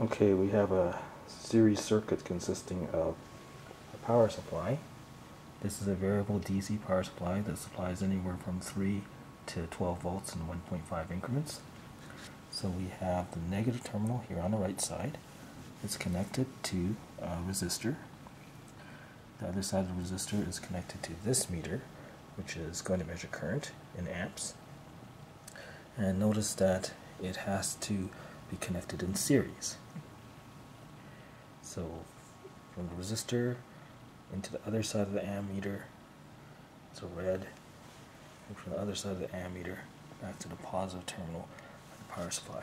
Okay, we have a series circuit consisting of a power supply. This is a variable DC power supply that supplies anywhere from 3 to 12 volts in 1.5 increments. So we have the negative terminal here on the right side. It's connected to a resistor. The other side of the resistor is connected to this meter, which is going to measure current in amps. And notice that it has to be connected in series. So from the resistor into the other side of the ammeter, a red, and from the other side of the ammeter back to the positive terminal of the power supply.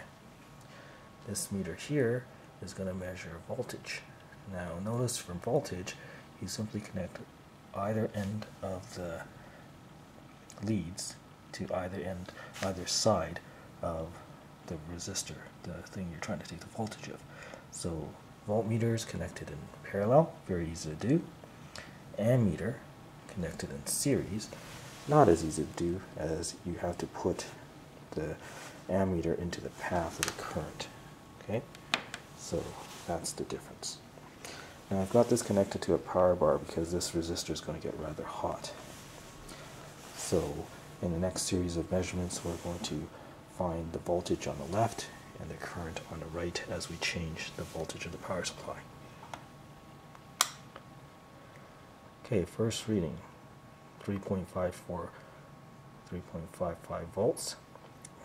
This meter here is going to measure voltage. Now notice from voltage, you simply connect either end of the leads to either end, either side of the resistor, the thing you're trying to take the voltage of. So voltmeters connected in parallel, very easy to do. Ammeter connected in series, not as easy to do as you have to put the ammeter into the path of the current. Okay, so that's the difference. Now I've got this connected to a power bar because this resistor is going to get rather hot. So in the next series of measurements we're going to find the voltage on the left and the current on the right as we change the voltage of the power supply. Okay, first reading 3.54 3.55 volts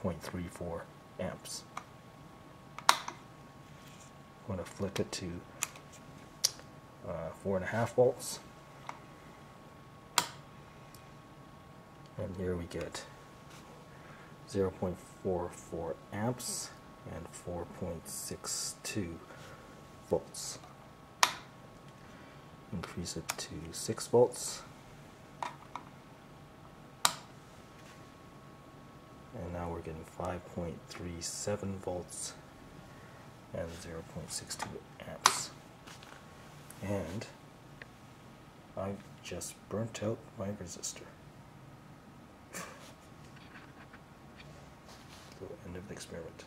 0.34 amps. I'm going to flip it to uh, four and a half volts and here we get 0.44 amps and 4.62 volts. Increase it to 6 volts. And now we're getting 5.37 volts and 0.62 amps. And I've just burnt out my resistor. end of the experiment.